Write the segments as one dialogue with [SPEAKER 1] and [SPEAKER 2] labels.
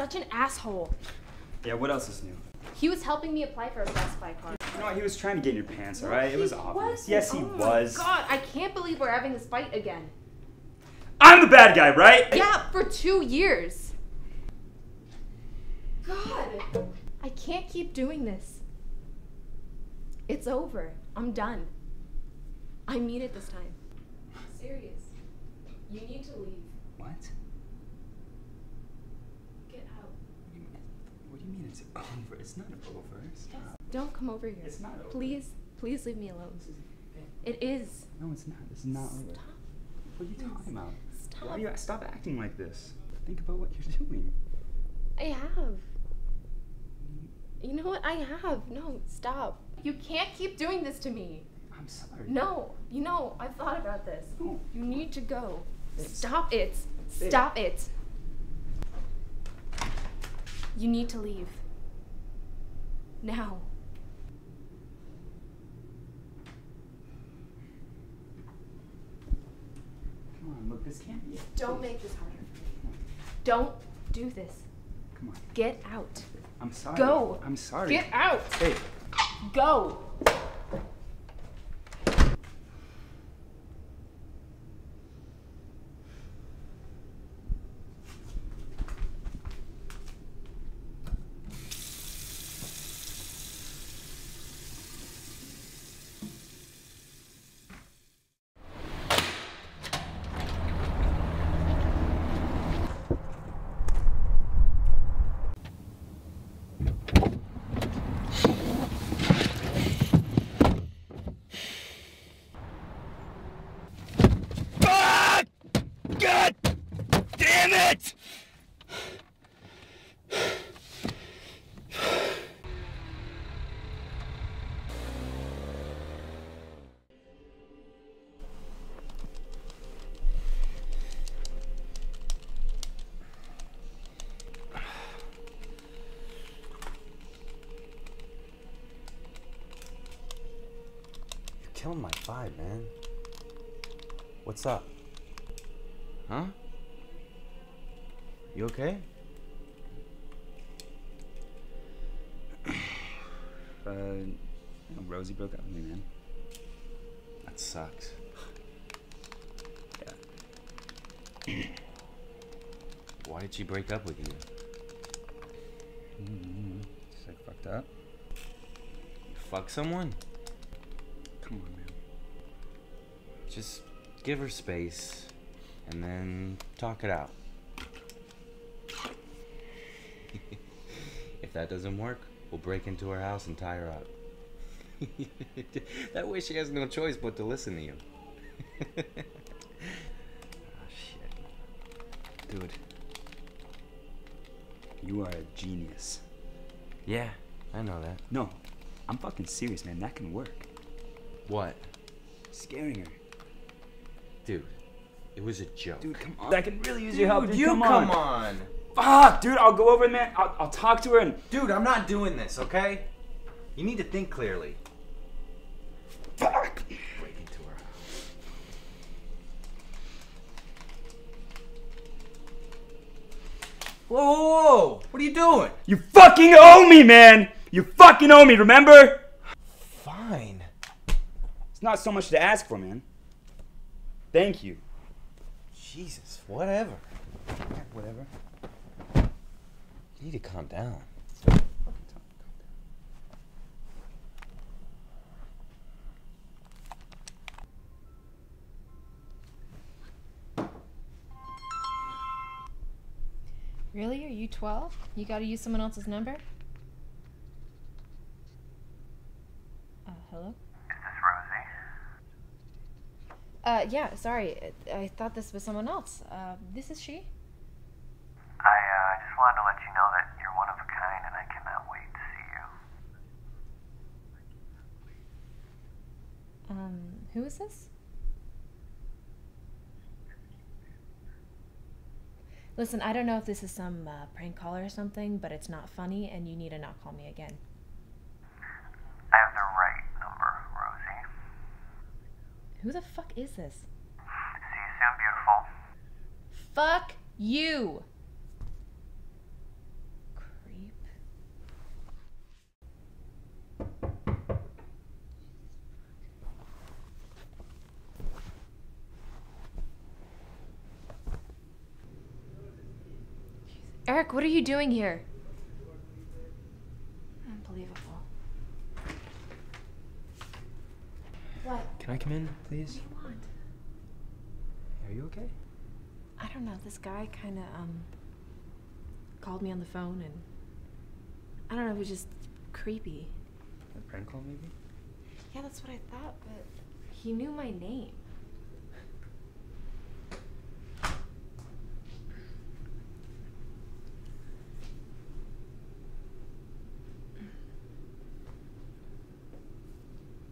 [SPEAKER 1] such an asshole.
[SPEAKER 2] Yeah, what else is new?
[SPEAKER 1] He was helping me apply for a Best Buy card.
[SPEAKER 2] You know, what? he was trying to get in your pants,
[SPEAKER 1] No,
[SPEAKER 2] alright? It was obvious.
[SPEAKER 1] wasn't.
[SPEAKER 2] Yes, he
[SPEAKER 1] Oh my
[SPEAKER 2] was.
[SPEAKER 1] God, I can't believe we're having this fight again.
[SPEAKER 2] I'm the bad guy, right?
[SPEAKER 1] Yeah, for two years. God, I can't keep doing this. It's over. I'm done. I mean it this time. Serious. You need to leave.
[SPEAKER 2] What?
[SPEAKER 1] Get out.
[SPEAKER 2] What do you mean? What do you mean it's over? It's not over. Stop.
[SPEAKER 1] Don't come over here.
[SPEAKER 2] It's not over.
[SPEAKER 1] Please, please leave me alone. It is.
[SPEAKER 2] No, it's not. It's not over.
[SPEAKER 1] Stop.
[SPEAKER 2] What are you talking about?
[SPEAKER 1] Stop.
[SPEAKER 2] You stop acting like this? Think about what you're doing.
[SPEAKER 1] I have. You know what? I have. No, stop. You can't keep doing this to me.
[SPEAKER 2] I'm sorry.
[SPEAKER 1] No, you know, I've thought about this.
[SPEAKER 2] No.
[SPEAKER 1] You need to go.
[SPEAKER 2] Babe.
[SPEAKER 1] Stop it. Stop it. You need to leave. Now.
[SPEAKER 2] Come on, look, this can't be.
[SPEAKER 1] Don't make this harder for me. Don't do this.
[SPEAKER 2] Come on.
[SPEAKER 1] Get out.
[SPEAKER 2] I'm sorry.
[SPEAKER 1] Go.
[SPEAKER 2] I'm sorry.
[SPEAKER 1] Get out.
[SPEAKER 2] Hey,
[SPEAKER 1] Go.
[SPEAKER 3] Killing my vibe, man. What's up? Huh? You okay?
[SPEAKER 2] Uh, Rosie broke up with me, man.
[SPEAKER 3] That sucks.
[SPEAKER 2] Yeah.
[SPEAKER 3] Why did she break up with you?
[SPEAKER 2] Mm-hmm. Just like fucked up.
[SPEAKER 3] You fuck someone?
[SPEAKER 2] Come on, man.
[SPEAKER 3] Just give her space and then talk it out. if that doesn't work, we'll break into her house and tie her up. that way she has no choice but to listen to you. oh, shit.
[SPEAKER 2] Dude. You are a genius.
[SPEAKER 3] Yeah, I know that.
[SPEAKER 2] No, I'm fucking serious, man. That can work.
[SPEAKER 3] What?
[SPEAKER 2] Scaring her.
[SPEAKER 3] Dude, it was a joke.
[SPEAKER 2] Dude, come on. I can really use your help. Dude,
[SPEAKER 3] you
[SPEAKER 2] come,
[SPEAKER 3] come
[SPEAKER 2] on.
[SPEAKER 3] on.
[SPEAKER 2] Fuck, dude. I'll go over, man. I'll, I'll talk to her and.
[SPEAKER 3] Dude, I'm not doing this, okay? You need to think clearly.
[SPEAKER 2] Fuck.
[SPEAKER 3] Break into her house. Whoa, whoa, whoa! What are you doing?
[SPEAKER 2] You fucking owe me, man. You fucking owe me. Remember?
[SPEAKER 3] Fine.
[SPEAKER 2] It's not so much to ask for, man. Thank you.
[SPEAKER 3] Jesus, whatever.
[SPEAKER 2] Yeah, whatever.
[SPEAKER 3] You need to calm down.
[SPEAKER 1] Really? Are you 12? You gotta use someone else's number? Uh, hello?
[SPEAKER 4] Is this Rosie?
[SPEAKER 1] Uh, yeah, sorry. I thought this was someone else. Uh, this is she?
[SPEAKER 4] I uh, just wanted to let you know that you're one of a kind and I cannot wait to see you.
[SPEAKER 1] Um, who is this? Listen, I don't know if this is some uh, prank caller or something, but it's not funny, and you need to not call me again. Who the fuck is this?
[SPEAKER 4] See you sound beautiful.
[SPEAKER 1] Fuck you! Erik, what are you doing here?
[SPEAKER 2] Can I come in, please?
[SPEAKER 1] What do you want?
[SPEAKER 2] Are you okay?
[SPEAKER 1] I don't know. This guy kind of um called me on the phone and I don't know. It was just creepy.
[SPEAKER 2] A prank call, maybe?
[SPEAKER 1] Yeah, that's what I thought, but he knew my name.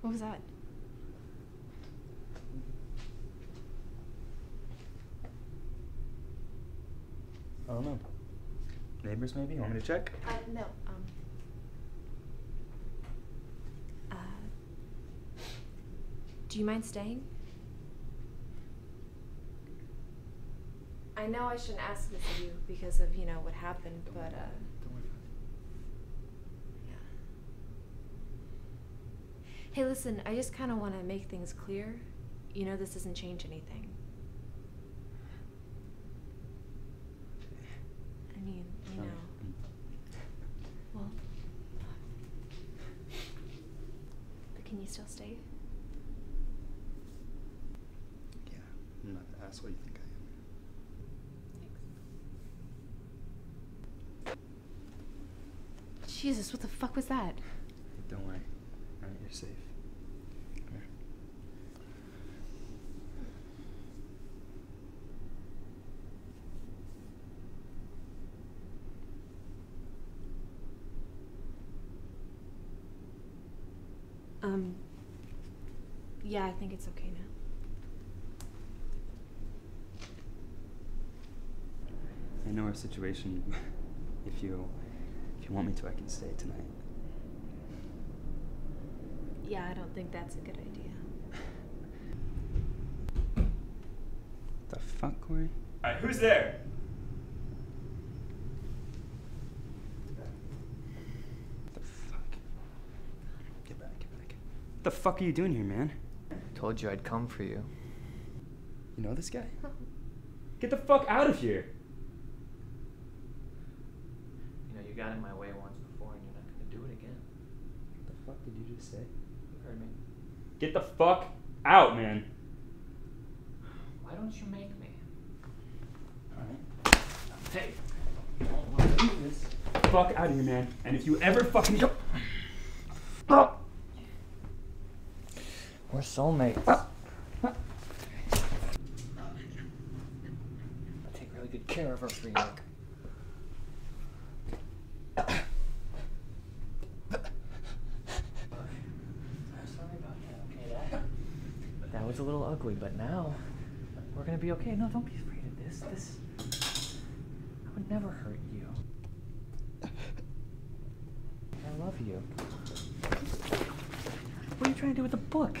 [SPEAKER 1] What was that?
[SPEAKER 2] I don't know. Neighbors, maybe? You Want me to check?
[SPEAKER 1] Uh, no. Um. Uh. Do you mind staying? I know I shouldn't ask this of you because of you know what happened, but uh.
[SPEAKER 2] Don't worry
[SPEAKER 1] Yeah. Hey, listen. I just kind of want to make things clear. You know, this doesn't change anything. I mean, you
[SPEAKER 2] about it.
[SPEAKER 1] know. Well, but can you still stay?
[SPEAKER 2] Yeah, I'm not the asshole you think I am.
[SPEAKER 1] Jesus, what the fuck was that?
[SPEAKER 2] Don't worry. Alright, you're safe. Come here.
[SPEAKER 1] Um. Yeah, I think it's okay now.
[SPEAKER 2] I know our situation. if you if you want me to, I can stay tonight.
[SPEAKER 1] Yeah, I don't think that's a good idea.
[SPEAKER 2] The fuck, Corey? Alright, who's there? The fuck? Get back, get back. What the fuck are you doing here, man?
[SPEAKER 5] I told you I'd come for you.
[SPEAKER 2] You know this guy? Get the fuck out of here!
[SPEAKER 5] You know, you got in my way once before and you're not gonna do it again.
[SPEAKER 2] What the fuck did you just say?
[SPEAKER 5] You heard me.
[SPEAKER 2] Get the fuck out, man!
[SPEAKER 5] Why don't you make me?
[SPEAKER 2] Alright. Hey! You don't want to do this. Fuck out of here, man. And if you ever fucking go.
[SPEAKER 5] We're soulmates. Ah. I take really good care of her for you. Sorry okay? That, that was a little ugly, but now we're gonna be okay. No, don't be afraid of this. This I would never hurt you. I love you. What are you trying to do with the book?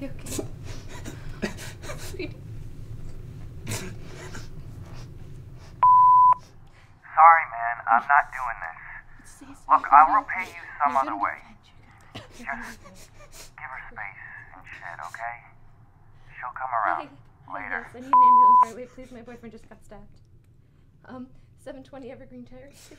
[SPEAKER 1] gonna be okay. Sweetie.
[SPEAKER 4] Sorry, man. I'm not doing this. Look, I will pay you some other way.
[SPEAKER 1] fine. You're gonna- you're gonna be fine.
[SPEAKER 4] Give her space and shit, okay? She'll come around later.
[SPEAKER 1] yes, I need an ambulance right away, please. My boyfriend just got stabbed. Um, 720 Evergreen Terrace.